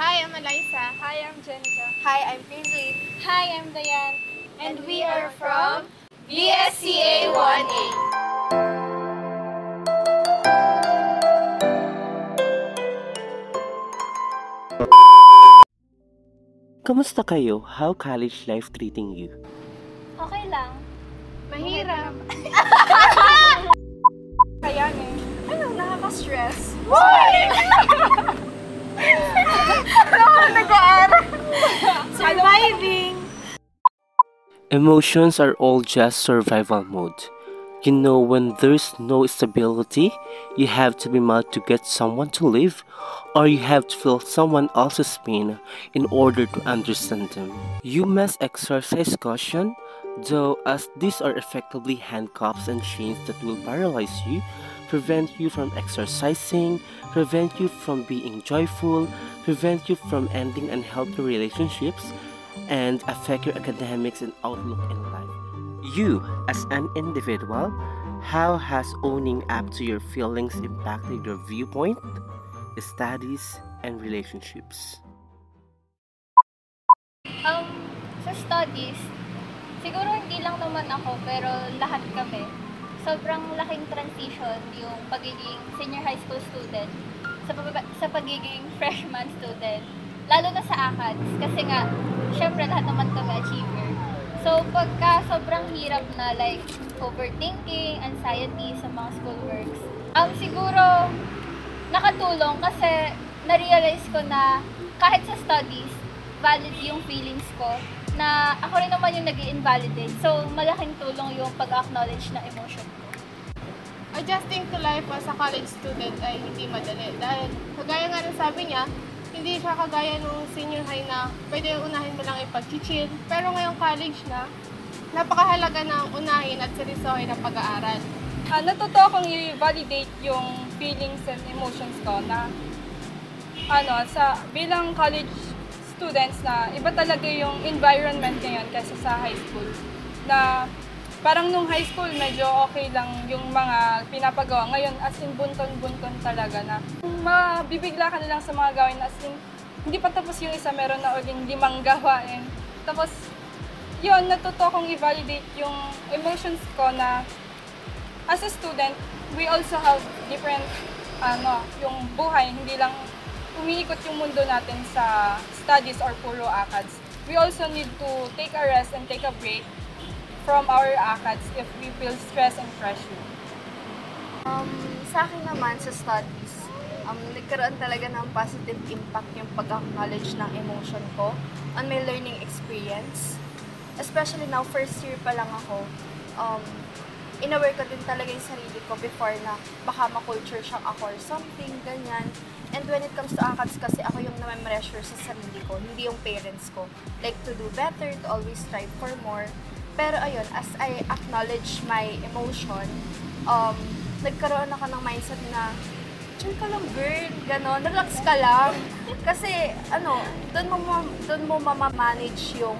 Hi, I'm Eliza. Hi, I'm Jenica. Hi, I'm Paisley. Hi, I'm Dayan. And we are from VSCA 1A. Kamusta kayo? How college life treating you? Okay lang. Mahirap. Kaya eh. Ano, nakaka-stress. Surviving! Emotions are all just survival mode. You know, when there's no stability, you have to be mad to get someone to live, or you have to feel someone else's pain in order to understand them. You must exercise caution, though, as these are effectively handcuffs and chains that will paralyze you, prevent you from exercising, prevent you from being joyful, prevent you from ending unhealthy relationships, and affect your academics and outlook in life. You, as an individual, how has owning up to your feelings impacted your viewpoint, studies, and relationships? Um, sa studies, siguro hindi lang naman ako, pero lahat kami. Sobrang laking transition yung pagiging senior high school student sa, sa pagiging freshman student. Lalo na sa ACADS, kasi nga, syempre lahat naman kami achiever. So, pagka sobrang hirap na like overthinking, anxiety sa mga schoolworks, um, siguro nakatulong kasi na-realize ko na kahit sa studies, valid yung feelings ko na ako rin naman yung nag invalidate So, malaking tulong yung pag-acknowledge na emotion ko. Adjusting to life as a college student ay hindi madali. Dahil, kagaya nga rin sabi niya, hindi siya kagaya nung senior high na pwede unahin mo lang ipag-chill. Pero ngayong college na, napakahalaga na unahin at seryosohin ang pag-aaral. Ah, natuto akong i-validate yung feelings and emotions ko na ano, sa bilang college students na iba talaga yung environment ngayon kaysa sa high school. Na parang nung high school medyo okay lang yung mga pinapagawa. Ngayon as in bunton-bunton talaga na mabibigla ka na lang sa mga gawin as in hindi pa tapos yung isa meron na uling limang gawain. Tapos yun, natuto kong i-validate yung emotions ko na as a student, we also have different, ano, yung buhay, hindi lang umiikot yung mundo natin sa studies or puro ACADS. We also need to take a rest and take a break from our ACADS if we feel stress and pressure. Um, sa akin naman sa studies, um, nagkaroon talaga ng positive impact yung pag-acknowledge ng emotion ko on my learning experience. Especially now, first year pa lang ako, um, inaware ko din talaga yung sarili ko before na baka ma-culture shock ako or something, ganyan. And when it comes to ACADS kasi ako yung na-pressure sa sarili ko, hindi yung parents ko. Like to do better, to always strive for more. Pero ayun, as I acknowledge my emotion, um, nagkaroon ako ng mindset na chill ka lang girl, gano'n, relax ka lang. Kasi, ano, doon mo, doon mo mamamanage yung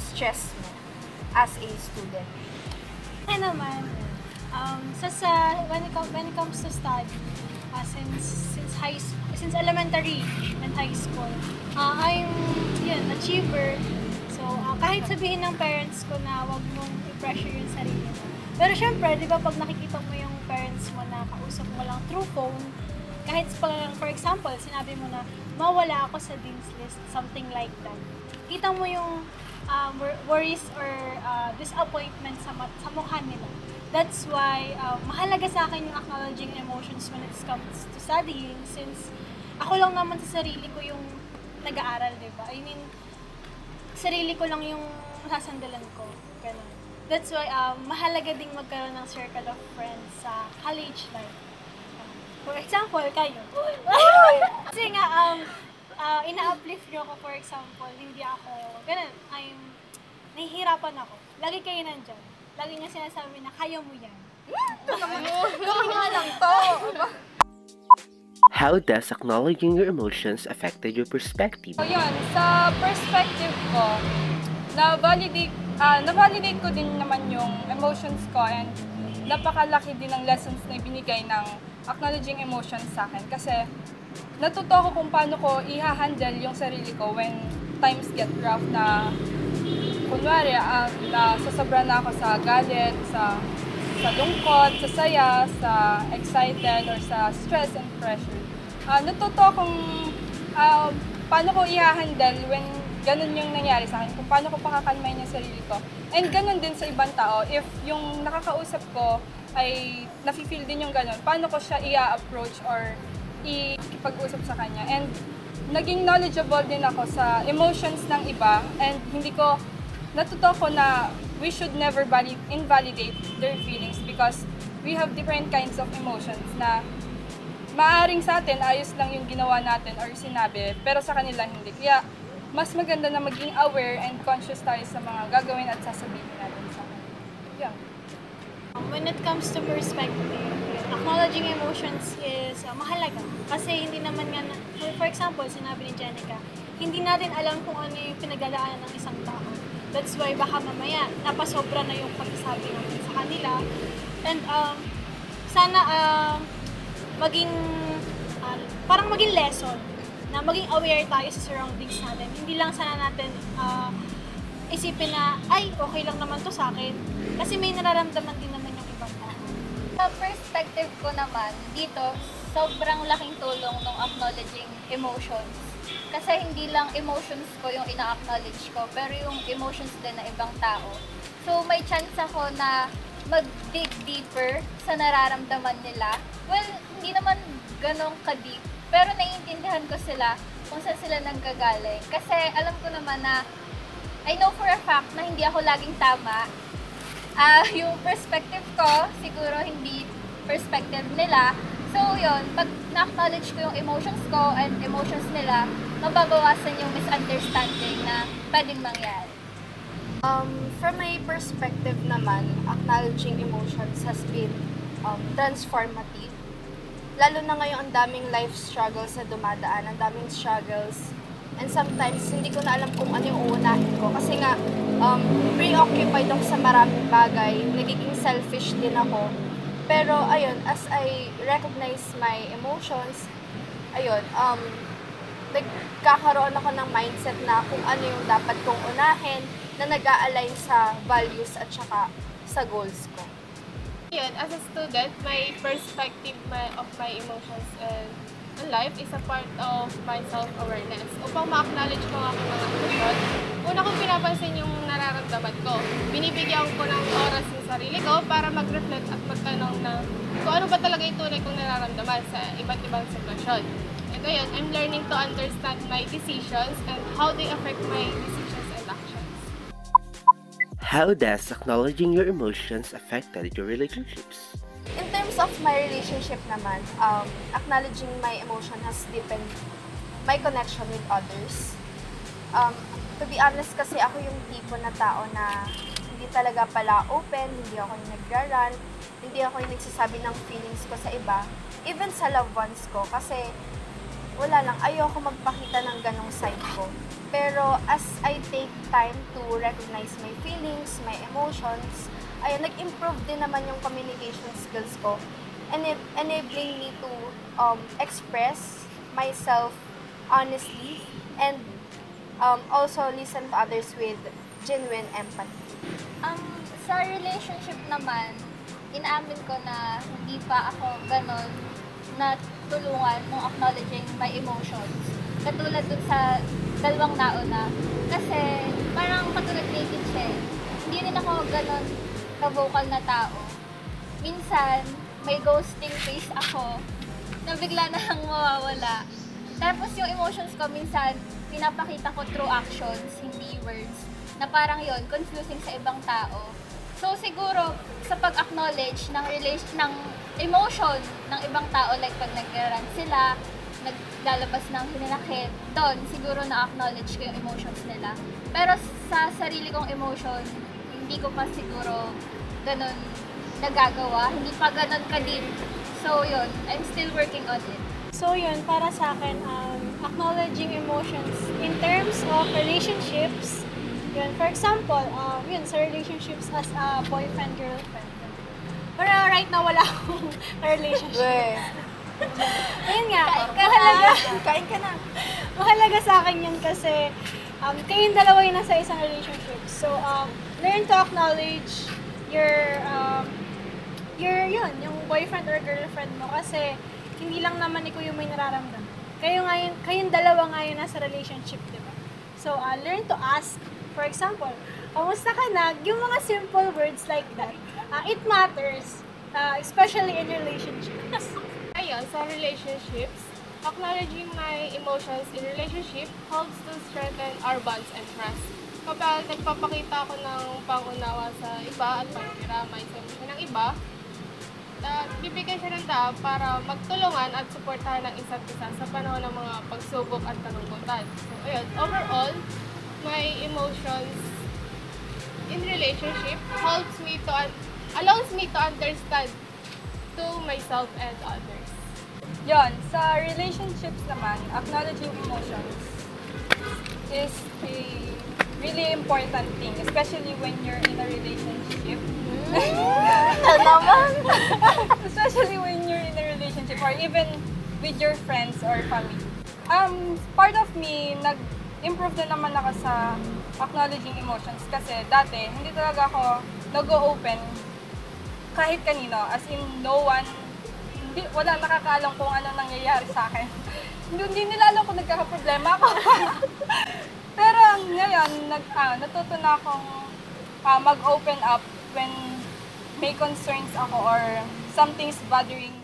stress mo as a student. Ay naman, um, sa, sa when, it com- when it comes to study, uh, since since high s- since elementary and high school, uh, I'm yun, achiever. So, uh, kahit sabihin ng parents ko na wag mong i-pressure yung sarili mo. Pero syempre, di ba pag nakikita mo yung parents mo na kausap mo lang through phone, kahit pa, for example, sinabi mo na mawala ako sa dean's list, something like that. Kita mo yung um, wor- worries or uh, disappointment sa, mat- sa mukha nila. That's why uh, mahalaga sa akin yung acknowledging emotions when it comes to studying since ako lang naman sa sarili ko yung nag-aaral, di ba? I mean, sarili ko lang yung sasandalan ko. Ganun. That's why um, mahalaga ding magkaroon ng circle of friends sa college life. For example, kayo. Kasi nga, um, uh, ina-uplift nyo ako, for example, hindi ako, ganun, I'm, nahihirapan ako. Lagi kayo nandyan. Lagi nga sinasabi na, kaya mo yan. Gawin nga lang to! How does acknowledging your emotions affected your perspective? So yun, sa perspective ko, na-validate, ah, na-validate ko din naman yung emotions ko and napakalaki din ng lessons na ibinigay ng acknowledging emotions sa akin. Kasi natuto ako kung paano ko i-handle yung sarili ko when times get rough na kunwari, um, na sasabra na ako sa galit, sa sa lungkot, sa saya, sa excited, or sa stress and pressure. Ah, natuto akong ah, paano ko i-handle when ganun yung nangyari sa akin, kung paano ko pakakalmahin yung sarili ko. And ganun din sa ibang tao, if yung nakakausap ko ay nafe-feel din yung ganun, paano ko siya i-approach or i-pag-usap sa kanya. And naging knowledgeable din ako sa emotions ng iba and hindi ko natuto ko na we should never valid, invalidate their feelings because we have different kinds of emotions na maaring sa atin ayos lang yung ginawa natin or sinabi pero sa kanila hindi. Kaya mas maganda na maging aware and conscious tayo sa mga gagawin at sasabihin natin sa kanila. Yeah. When it comes to perspective, acknowledging emotions is uh, mahalaga. Kasi hindi naman nga, na, for, example, sinabi ni Jenica, hindi natin alam kung ano yung pinagdadaanan ng isang tao. That's why baka mamaya napasobra na yung pagsasabi natin sa kanila. And um, sana um, maging, uh, parang maging lesson na maging aware tayo sa surroundings natin. Hindi lang sana natin uh, isipin na, ay, okay lang naman to sa akin. Kasi may nararamdaman din naman yung ibang tao. Sa perspective ko naman, dito, sobrang laking tulong ng acknowledging emotions. Kasi hindi lang emotions ko yung ina-acknowledge ko, pero yung emotions din ng ibang tao. So, may chance ako na mag-dig deeper sa nararamdaman nila. Well, hindi naman ganong ka-deep, pero naiintindihan ko sila kung saan sila nanggagaling. Kasi alam ko naman na I know for a fact na hindi ako laging tama. Ah, yung perspective ko, siguro hindi perspective nila. So, yun, pag na-acknowledge ko yung emotions ko and emotions nila, mababawasan yung misunderstanding na pwedeng mangyari. Um, from my perspective naman, acknowledging emotions has been um, transformative. Lalo na ngayon ang daming life struggles na dumadaan, ang daming struggles. And sometimes, hindi ko na alam kung ano yung uunahin ko. Kasi nga, um, preoccupied ako sa maraming bagay. Nagiging selfish din ako. Pero, ayun, as I recognize my emotions, ayun, um, nagkakaroon ako ng mindset na kung ano yung dapat kong unahin na nag-a-align sa values at saka sa goals ko. Yun, as a student, my perspective of my emotions and life is a part of my self-awareness. Upang ma-acknowledge ko ang aking mga emosyon, una kong pinapansin yung nararamdaman ko. Binibigyan ko ng oras yung sarili ko para mag-reflect at magtanong na kung ano ba talaga yung tunay kong nararamdaman sa iba't ibang sitwasyon. Ito yun, I'm learning to understand my decisions and how they affect my decisions. How does acknowledging your emotions affected your relationships? In terms of my relationship naman, um, acknowledging my emotion has deepened my connection with others. Um, to be honest kasi ako yung tipo na tao na hindi talaga pala open, hindi ako yung nagra-rant, hindi ako yung nagsasabi ng feelings ko sa iba, even sa loved ones ko, kasi wala lang, ayoko magpakita ng ganong side ko. Pero as I take time to recognize my feelings, my emotions, ayun, nag-improve din naman yung communication skills ko. And it enabling me to um, express myself honestly and um, also listen to others with genuine empathy. Ang sa relationship naman, inaamin ko na hindi pa ako ganon na tulungan nung acknowledging my emotions. Katulad dun sa dalawang nauna. Kasi parang katulad ni Kitche, hindi rin ako ganon ka-vocal na tao. Minsan, may ghosting face ako na bigla na lang mawawala. Tapos yung emotions ko minsan, pinapakita ko through actions, hindi words. Na parang yon confusing sa ibang tao. So siguro, sa pag-acknowledge ng relation, ng emotion ng ibang tao, like pag nag sila, naglalabas ng hinanakit, doon siguro na-acknowledge ko yung emotions nila. Pero sa sarili kong emotion, hindi ko pa siguro ganun nagagawa. Hindi pa ganun ka-deep. So yun, I'm still working on it. So yun, para sa akin, um, acknowledging emotions in terms of relationships, yun, for example, um, yun, sa relationships as a boyfriend-girlfriend. Pero right now, wala akong relationship. Ayun nga, mahalaga, Kain ka na. mahalaga sa akin yun kasi um, kayong dalawa yung nasa isang relationship. So, um, learn to acknowledge your, um, your, yun, yung boyfriend or girlfriend mo kasi hindi lang naman ikaw yung may nararamdaman. Kayo nga yun, kayong dalawa nga yung nasa relationship, di ba? So, uh, learn to ask, for example, kamusta ka na? Yung mga simple words like that, uh, it matters, uh, especially in relationships. Ayun, sa relationships, acknowledging my emotions in relationship helps to strengthen our bonds and trust. Kapag nagpapakita ako ng pangunawa sa iba at pagkiramay sa emosyon ng iba, uh, bibigyan siya ng tao para magtulungan at suportahan ng isa't isa sa panahon ng mga pagsubok at kalungkutan. So, ayun, overall, my emotions in relationship helps me to, allows me to understand to myself and others. Yon, sa relationships naman, acknowledging emotions is a really important thing, especially when you're in a relationship. Ito naman. especially when you're in a relationship or even with your friends or family. Um, part of me, nag-improve na naman ako sa acknowledging emotions kasi dati, hindi talaga ako nag-open kahit kanino. As in, no one, hindi, wala nakakaalam kung ano nangyayari sa akin. hindi nila alam kung nagkakaproblema ako. Pero ngayon, nag, ah, natuto na akong ah, mag-open up when may concerns ako or something's bothering